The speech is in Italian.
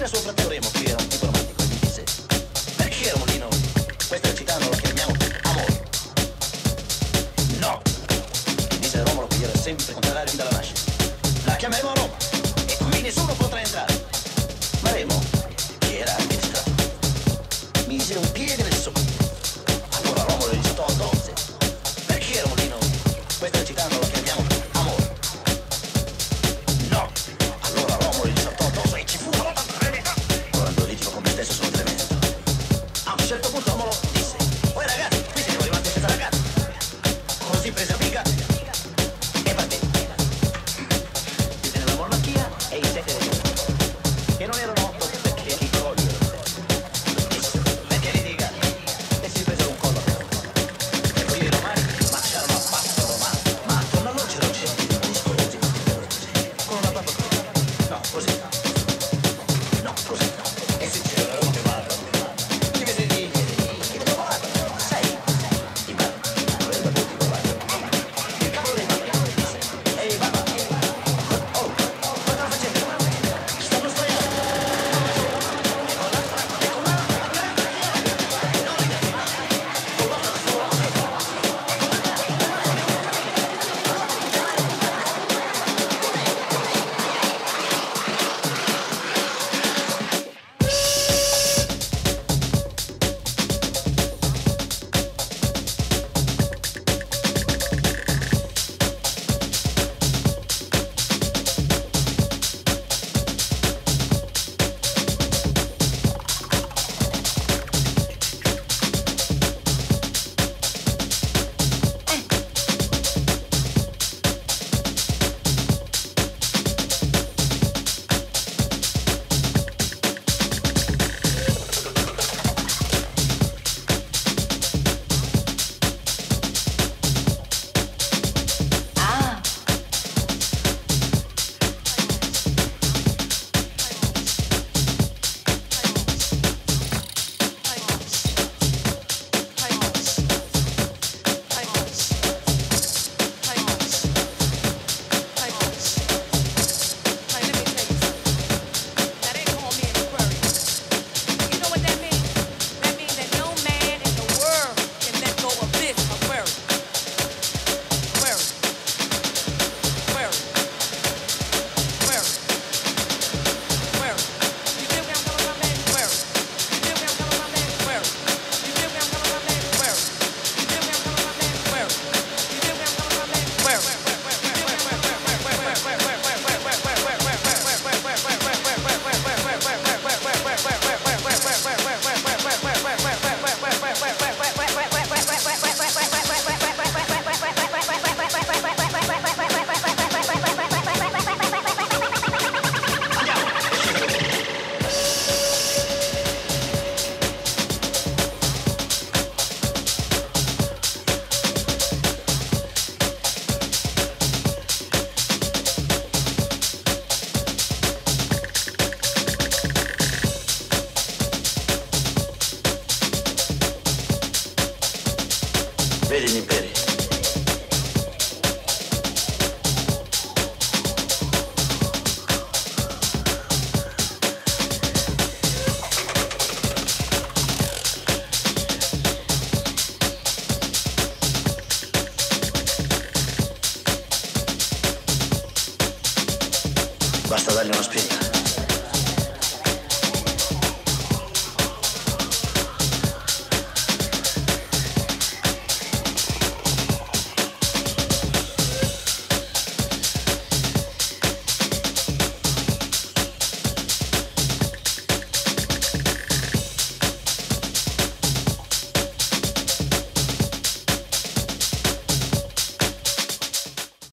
sera suo fratello che era un tipo romantico, gli disse Perché Romolino, questa città non lo chiamiamo amore? No! Gli disse Romolo che era sempre contrario fin dalla nascita. La chiamiamo Roma e qui nessuno può Hey, Vedi gli imperi. Basta dargli una spinta.